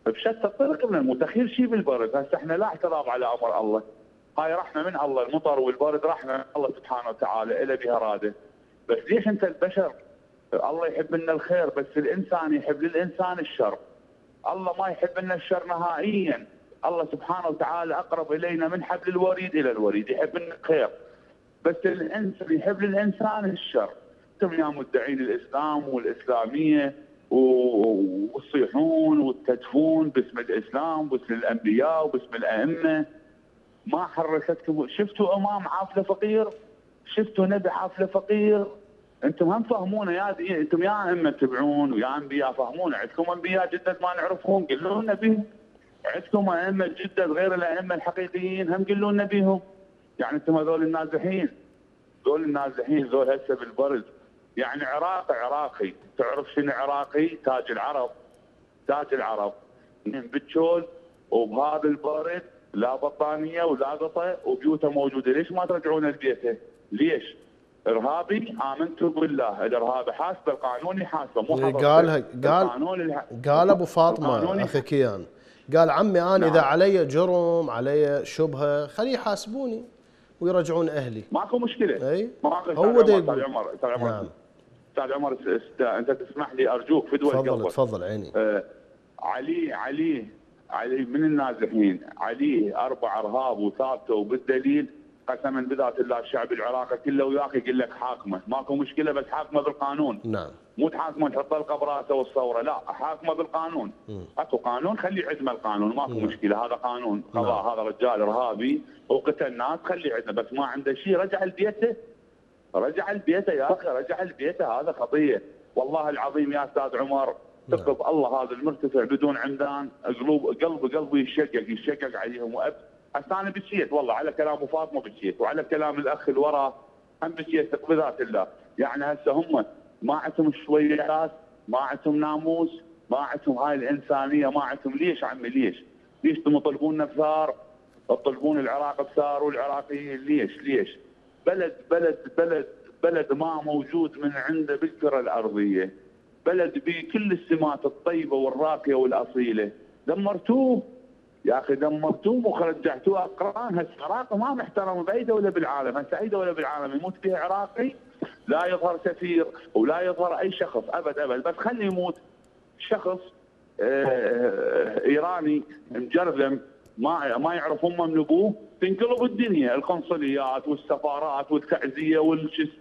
S9: بشتى الطرق من نموت أخير شيء بالبرد. هسه إحنا لا اعتراض على أمر الله. هاي رحمة من الله. المطر والبرد رحمة من الله سبحانه وتعالى. إلى بها اراده بس ليش أنت البشر الله يحب لنا الخير بس الإنسان يحب للإنسان الشر. الله ما يحب لنا الشر نهائيا. الله سبحانه وتعالى أقرب إلينا من حبل الوريد إلى الوريد يحب لنا الخير. بس الإنسان يحب للإنسان الشر. أنتم يا مدعين الإسلام والإسلامية وتصيحون وتهتفون باسم الإسلام باسم الأنبياء وباسم الأئمة. ما حركتكم. شفتوا إمام عافله فقير شفتوا نبي حافله فقير أنتم هم فهمونا يا دي أنتم يا ائمه تبعون ويا انبياء فهمونا. عندكم انبياء جدد ما نعرفهم قولوا لنا بهم. عندكم أئمة جدد غير الأئمة الحقيقيين هم قولوا لنا بهم. يعني أنتم هذول النازحين. ذول النازحين ذول هسه بالبرد. يعني عراق عراقي. تعرف شنو عراقي؟ تاج العرب. تاج العرب. من بالشول وبهذا البرد لا بطانية ولا غطاء وبيوته موجودة. ليش ما ترجعون لبيته؟ ليش؟ إرهابي آمنت بالله. الارهابي حاسبه القانون يحاسبه مو.
S1: قالها قال
S9: الح...
S1: قال
S9: أبو
S1: فاطمة
S9: أخي
S1: كيان. قال عمي أنا
S9: نعم.
S1: إذا علي جرم علي شبهة خليه يحاسبوني ويرجعون أهلي.
S9: ماكو مشكلة.
S1: إي؟
S9: ماكو
S1: هو
S9: أستاذ
S1: يقول
S9: عمر أستاذ عمر.
S1: نعم.
S9: أستاذ عمر أنت تسمح لي أرجوك فدوه
S1: تفضل
S9: قلبك
S1: تفضل عيني.
S9: آه، علي علي علي من النازحين؟ علي أربع إرهاب وثابتة وبالدليل قسما بذات الله الشعب العراقي كله وياك يقول لك حاكمه. ماكو مشكلة بس حاكمه بالقانون.
S1: نعم.
S9: مو تحاكمه تحط له براسه والثوره لا حاكمه بالقانون. اكو قانون خلي عندنا القانون ماكو مشكلة هذا قانون. قضاء هذا رجال إرهابي وقتل ناس خلي عندنا بس ما عنده شيء رجع لبيته. رجع لبيته يا أخي رجع لبيته هذا خطيه والله العظيم يا أستاذ عمر تقب الله هذا المرتفع بدون عمدان قلوب قلب قلبي يشقق يشقق عليهم وأب. هسه أنا بكيت والله على كلام فاطمة بكيت وعلى كلام الأخ اللي وراه هم بكيت ثق بذات الله يعني هسه هم ما عندهم شوية راس ما عندهم ناموس ما عندهم هاي الإنسانية ما عندهم ليش عمي ليش؟ ليش تم تطلبوننا بثار؟ تطلبون العراق بثار والعراقيين ليش؟ ليش؟ بلد بلد بلد بلد ما موجود من عنده بالكرة الأرضية بلد بكل السمات الطيبة والراقية والأصيلة دمرتوه يا أخي دمرتوه ورجعتوه أقران هسه العراق ما محترم باي دوله بالعالم؟ هسه اي دوله بالعالم؟ يموت فيها عراقي؟ لا يظهر سفير ولا يظهر أي شخص أبد أبد. بس خلي يموت شخص آه، إيراني مجرذم ما ما يعرف هم من ابوه تنقلب الدنيا. القنصليات والسفارات والتعزية والشس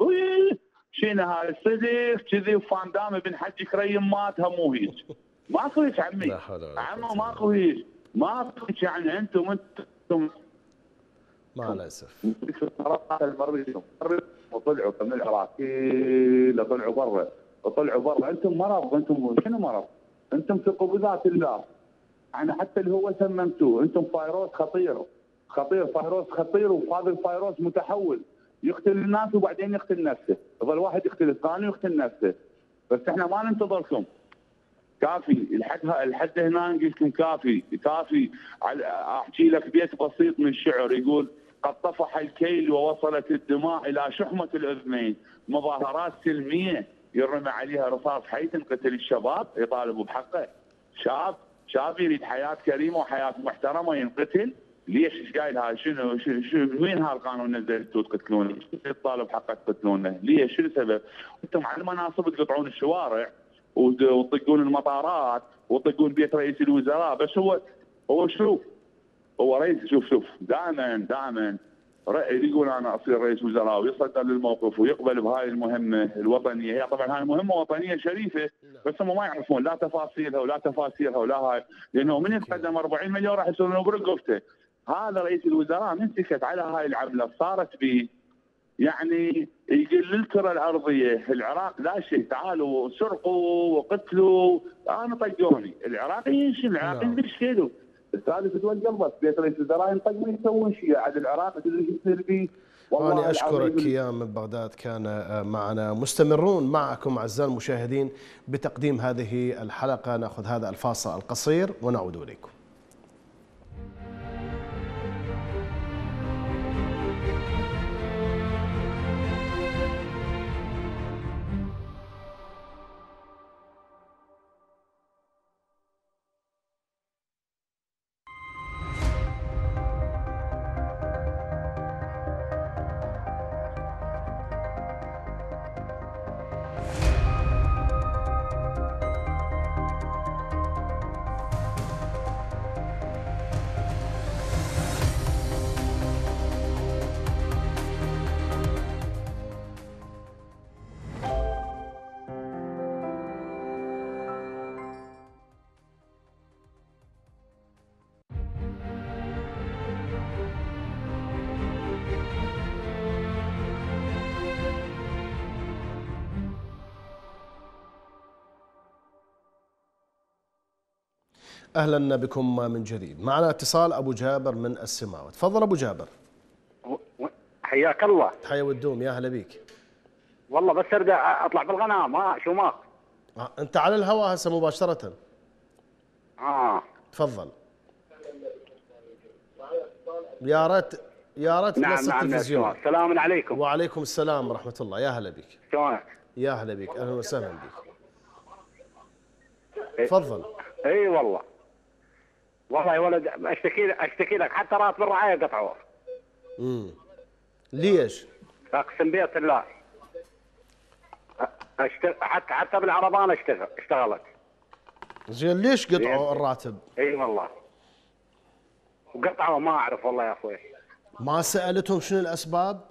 S9: شنو هاي؟ صدق كذي وفاندام ابن حج كريم ماتها مو هيك. ماكو هيك عمي. عمو ماكو هيك ماكو هيك يعني أنتم أنتم
S1: مع
S9: الأسف. وطلعوا من العراق كله طلعوا برا وطلعوا برا. أنتم مرض أنتم شنو مرض؟ أنتم ثقوا بذات الله. يعني حتى اللي هو سممتوه أنتم فيروس خطير خطير فيروس خطير وهذا الفيروس متحول. يقتل الناس وبعدين يقتل نفسه. يظل واحد يقتل الثاني ويقتل نفسه. بس إحنا ما ننتظركم. كافي. الحد الحد هنا لكم كافي كافي. أحكي لك بيت بسيط من شعر. يقول قد طفح الكيل ووصلت الدماء إلى شحمة الأذنين. مظاهرات سلمية يرمى عليها رصاص حي تنقتل الشباب. يطالبوا بحقه. شاب شاب يريد حياة كريمة وحياة محترمة ينقتل. ليش؟ إيش قايل هاي؟ شنو شنو وين هالقانون نزلتوا تقتلونه؟ ليش تطالب حقه تقتلونه؟ ليش؟ شنو السبب؟ أنتم على المناصب تقطعون الشوارع. وتطقون المطارات وتطقون بيت رئيس الوزراء. بس هو هو شوف هو رئيس شوف شوف دائما دائما يقول أنا أصير رئيس وزراء ويصدر للموقف ويقبل بهاي المهمة الوطنية. هي طبعا هاي مهمة وطنية شريفة بس هم ما يعرفون لا تفاصيلها ولا تفاسيرها ولا هاي لأنه من يتقدم 40 مليون راح يصيرون برقبته. هذا رئيس الوزراء من سكت على هاي العمله صارت به يعني يقول للكرة الأرضية العراق لا شيء تعالوا سرقوا وقتلوا أنا طقوني. العراقيين شنو العراقيين
S1: نعم.
S9: ليش كيلو الثالث دول قلبت بيت رئيس الوزراء ينطق ما يسوون شيء. عاد العراق تدري إيش يصير فيه؟
S1: أنا أشكرك كيان من بغداد كان آه، معنا. مستمرون معكم أعزائي المشاهدين بتقديم هذه الحلقة. نأخذ هذا الفاصل القصير ونعود إليكم. أهلا بكم من جديد. معنا اتصال أبو جابر من السماوة تفضل أبو جابر.
S10: حياك الله.
S1: تحية والدوم. يا أهلا بيك.
S10: والله بس أرجع أطلع بالقناه ما شو ما
S1: آه، أنت على الهواء هسه مباشرة.
S10: آه.
S1: تفضل. يا ريت يا ريت
S10: نعم نعم يا
S1: التلفزيون.
S10: السلام عليكم.
S1: وعليكم السلام ورحمة الله. يا هلا بك
S10: شلونك؟
S1: يا هلا بك أهلا وسهلا بك
S10: إيه.
S1: تفضل.
S10: اي والله. والله يا ولد أشتكي لك أشتكي لك حتى راتب الرعايه قطعوه
S1: امم ليش؟
S10: أقسم بيت الله أشت... حتى حتى بالعربان اشتغل اشتغلت
S1: زين ليش قطعوا. الراتب؟
S10: إي والله وقطعوه ما أعرف والله يا أخوي
S1: ما سألتهم شنو الأسباب؟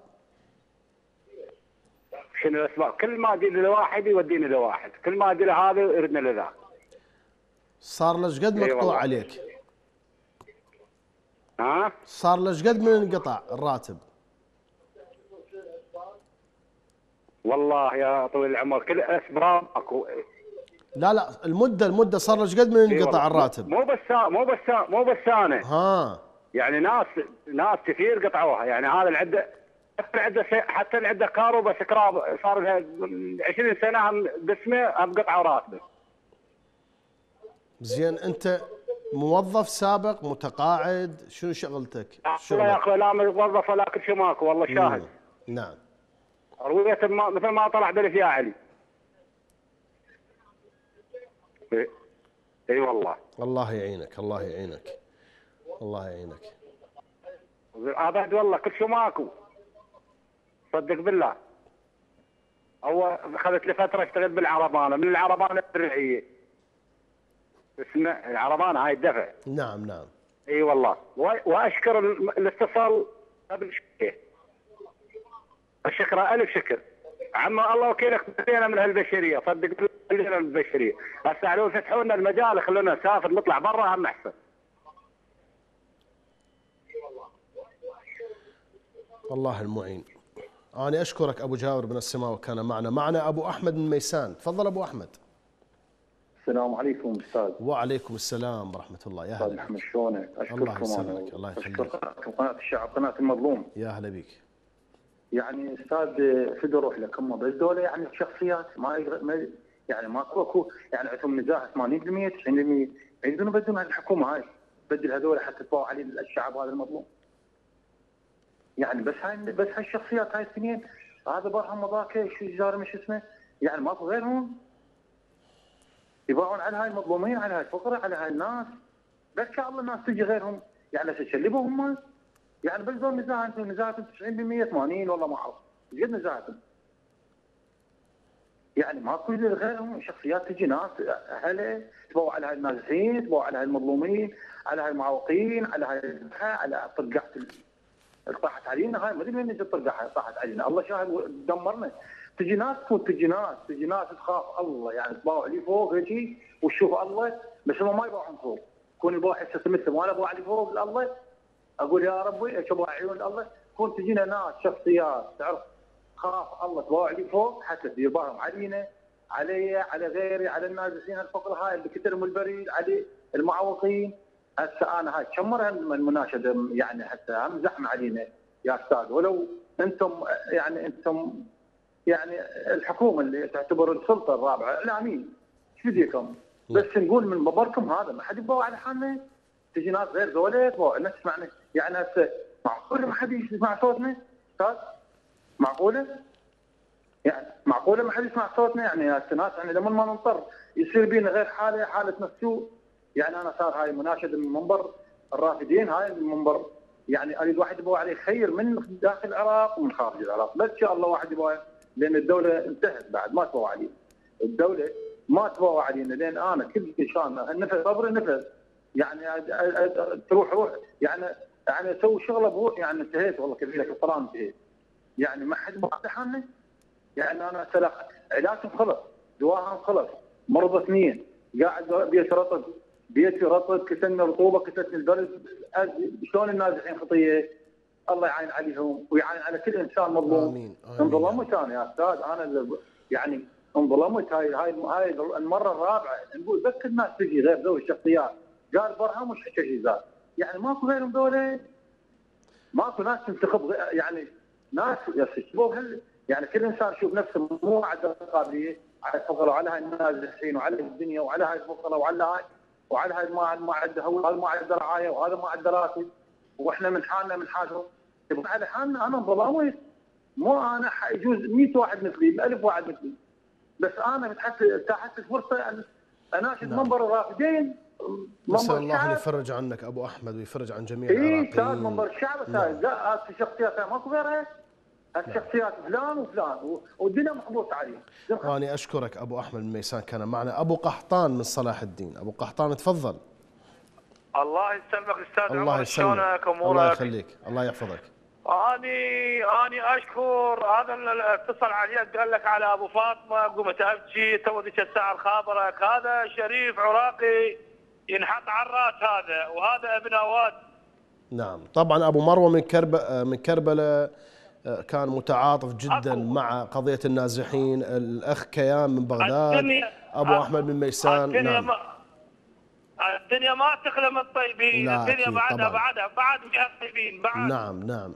S10: شنو الأسباب كل ما أدي لواحد يوديني لواحد كل ما أدي لهذا يردني لذا
S1: صار لك قد مقطوع. عليك؟
S10: ها
S1: صار لك قد من انقطع الراتب؟
S10: والله يا طويل العمر كل اسباب أكو
S1: لا لا المدة المدة صار لك قد من
S10: إي
S1: انقطع. الراتب؟
S10: مو بس مو بس مو بس أنا
S1: ها
S10: يعني ناس ناس كثير قطعوها يعني هذا العده حتى العدة حتى العدة كارو بس كراب صار لها 20 سنة هم باسمه هم قطعوا راتبه
S1: زين أنت موظف سابق متقاعد شنو شغلتك؟
S10: والله يا أخوي لا موظف ولا كل شيء ماكو والله شاهد.
S1: مم. نعم.
S10: روية ما مثل ما طلع بالف يا علي. اي إي والله.
S1: الله يعينك الله يعينك. الله يعينك.
S10: ابد والله كل شيء ماكو. صدق بالله. هو اخذت لي فترة اشتغل بالعربانة من العربانة الرعيه اسمه العربانه هاي الدفع.
S1: نعم نعم.
S10: إي والله. وأشكر الاتصال. قبل شوية الشكر ألف شكر. عم الله وكيلك بدينا من هالبشرية. صدق بدينا من البشرية. هسه لو يفتحوا لنا المجال يخلونا نسافر نطلع برا هم أحسن.
S1: الله المعين. أنا أشكرك أبو جابر بن السماوة كان معنا. معنا أبو أحمد من ميسان. تفضل أبو أحمد.
S11: السلام عليكم أستاذ.
S1: وعليكم السلام ورحمة الله. يا هلا
S11: محمد شلونك؟
S1: الله
S11: أشكركم
S1: يسلمك،
S11: أنا
S1: الله يخليك.
S11: قناة الشعب قناة المظلوم.
S1: يا هلا بك
S11: يعني أستاذ فدوا أروح لك؟ هم بس دول يعني شخصيات ما, يعني ماكو اكو يعني عندهم نزاهه 80% 90% يريدون يبدلون هالحكومه هاي. بدل هذول حتى تباوع عليه الشعب هذا المظلوم. يعني بس هاي بس هاي الشخصيات هاي الاثنين هذا برهم وذاك شو جار مش اسمه؟ يعني ماكو غيرهم. يباعون على هاي المظلومين على هاي الفقراء على هاي الناس. بس شاء الله الناس تجي غيرهم. يعني تشلبوا هم. يعني بس دول نزاهه أنتم نزاهتهم 90% 80 والله ما أعرف. قد نزاهتهم يعني ماكو غيرهم شخصيات تجي ناس اهله تبوا على هاي النازحين تبوا على هاي المظلومين على هاي المعوقين على هاي على اللي طاحت علينا هاي ما أدري وين طاحت علينا الله شاهد دمرنا. تجي ناس تفوت تجي ناس تجي ناس تخاف الله يعني تباوع لي فوق هيجي وتشوف الله بس هم ما يباوعون فوق. كون يباوع حسه مثل وأنا ابوع لي فوق الله أقول يا ربي أشوف عيون الله كون تجينا ناس شخصيات تعرف خاف الله تباوع لي فوق حتى تدير بالهم علينا علي على غيري على النازحين الفقراء هاي اللي كترهم البريد علي المعوقين. هسه أنا هاي كم مرة المناشده يعني حتى هم زحمة علينا يا أستاذ. ولو أنتم يعني أنتم يعني الحكومة اللي تعتبر السلطة الرابعة اعلاميين إيش بديكم؟ بس نقول من مبركم هذا ما حد يباوع على حالنا تجي ناس غير ذولا تباوع الناس تسمعنا يعني هسه معقولة ما حد يسمع صوتنا؟ أستاذ معقولة؟ يعني معقولة ما حد يسمع صوتنا؟ يعني هسه ناس يعني لما ما نضطر يصير بينا غير حالة حالة مسجون يعني أنا صار هاي مناشده من منبر الرافدين هاي المنبر يعني أريد واحد يبغى عليه خير من داخل العراق ومن خارج العراق. بس إن شاء الله واحد يبغى لأن الدولة انتهت بعد ما تبغى عليه الدولة ما تبغى علينا لأن أنا كل شان النفس صبر النفس. يعني تروح روح. يعني يعني أسوي شغلة بروح يعني انتهيت والله كبيرك الصلاة انتهيت. يعني ما حد بعد حالنا يعني أنا سلق علاجهم خلص دواهم خلص مرض اثنين. قاعد بيت رطب. بيتي رطب كتلني رطوبة كتلني البرد. شلون النازحين خطية؟ الله يعين عليهم ويعين على كل إنسان مظلوم.
S1: آمين.
S11: انظلمت أنا يا أستاذ. أنا اللي- يعني انظلمت هاي هاي هاي المرة الرابعة نقول بس الناس تجي غير ذوي الشخصيات. قال برهم وش حكى زاد يعني ماكو غيرهم ذولا ماكو ناس تنتخب يعني ناس هل يعني كل إنسان يشوف نفسه مو على القابلية على الفقراء وعلى هاي النازحين وعلى الدنيا وعلى هاي الفقراء وعلى هاي وعلى هاي ما ما عنده هو هذا ما عنده رعايه وهذا ما عنده راتب وإحنا من حالنا من حالهم يبقى على حالنا أنا ظلامي مو أنا يجوز 100 واحد مثلي 1000 واحد مثلي. بس أنا تحت الفرصة أن اناشد
S1: نعم.
S11: منبر الرافدين منبر
S1: الله
S11: الشعب
S1: يفرج عنك أبو أحمد ويفرج عن جميع
S11: اي أستاذ
S1: العراقيين
S11: منبر الشعب
S1: نعم.
S11: لا هذه الشخصيات ماكو غيرها الشخصيات فلان وفلان والدنيا محبوسه عليه
S1: أنا أشكرك أبو أحمد من ميسان كان معنا أبو قحطان من صلاح الدين. أبو قحطان تفضل.
S12: الله يسلمك أستاذ
S1: الله
S12: عمر شلونك؟
S1: الله
S12: امورك؟
S1: يخليك. الله يحفظك.
S12: اني أني أشكر. هذا اللي اتصل عليك قال لك على أبو فاطمة قمت ابكي تو ذيك الساعة خابرك هذا شريف عراقي ينحط على الرأس هذا وهذا ابن أواد.
S1: نعم. طبعا أبو مروة من كرب من كربلاء آه، كان متعاطف جدا مع قضية النازحين الأخ كيان من بغداد أبو أحمد من ميسان. نعم.
S12: الدنيا ما تخلى من الطيبين
S1: لا،
S12: الدنيا
S1: أكيد
S12: بعدها
S1: طبعاً.
S12: بعدها بعد فيها الطيبين بعد.
S1: نعم نعم.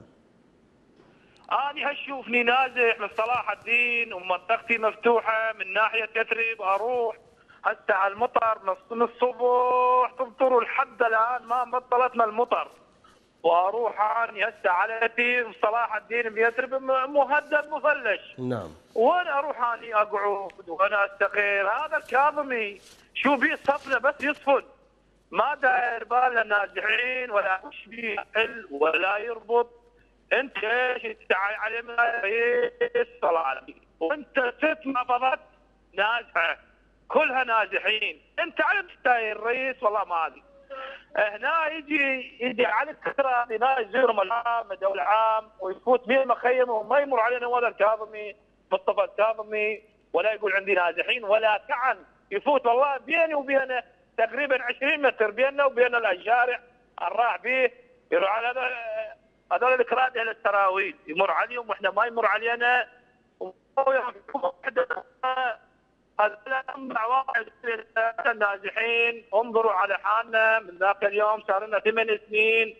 S12: آني هشوفني نازح من صلاح الدين ومنطقتي مفتوحة من ناحية يثرب أروح هسه على المطر من الصبح تمطر لحد الآن ما بطلتنا المطر. وأروح آني هسه على يتيم صلاح الدين بيثرب مهدد مفلش.
S1: نعم.
S12: وين أروح آني أقعد وأنا أستقيل؟ هذا الكاظمي. شو بيه صفنه بس يصفن. ما داير باله النازحين ولا وش بيه يحل ولا يربط. انت إيش تدعي عليه من رئيس صلاتي وانت ست محافظات نازحة. كلها نازحين. انت على داير الرئيس والله ما أدري. هنا يجي يجي على الكثره هنا يزورهم العام الدولة العام ويفوت بين مخيم وما يمر علينا ولا الكاظمي مصطفى الكاظمي ولا يقول عندي نازحين ولا كعن. يفوت والله بيني وبينه تقريبا 20 متر بيننا وبين الشارع الراح به يروح على هذول الكراد أهل التراويل يمر عليهم وإحنا ما يمر علينا. هذا انبع واحد. النازحين انظروا على حالنا. من ذاك اليوم صار لنا ثمان سنين.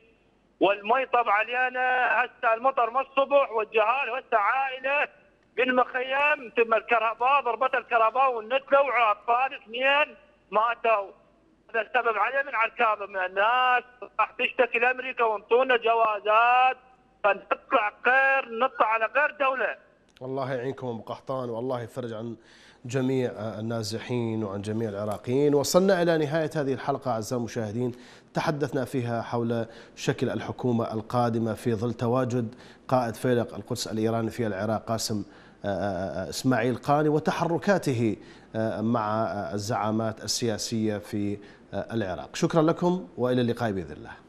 S12: والمي طب علينا. هسه المطر ما الصبح والجهال هسه عائلة. بالمخيم ثم الكهرباء ضربت الكهرباء والنتلة واطفال اثنين ماتوا. هذا السبب عليه من الكاظم الناس. راح تشتكي لأمريكا وانطونا جوازات. فنطلع غير نطلع على غير دولة.
S1: الله يعينكم ابو قحطان. والله يفرج عن جميع النازحين وعن جميع العراقيين. وصلنا إلى نهاية هذه الحلقة أعزائي المشاهدين. تحدثنا فيها حول شكل الحكومة القادمة في ظل تواجد قائد فيلق القدس الإيراني في العراق قاسم إسماعيل قاني وتحركاته مع الزعامات السياسية في العراق. شكرا لكم وإلى اللقاء بإذن الله.